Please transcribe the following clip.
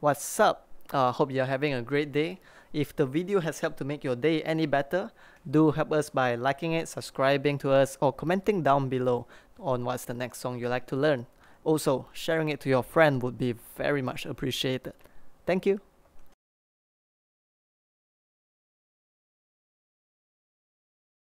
What's up? Uh, hope you're having a great day. If the video has helped to make your day any better, do help us by liking it, subscribing to us, or commenting down below on what's the next song you like to learn. Also, sharing it to your friend would be very much appreciated. Thank you.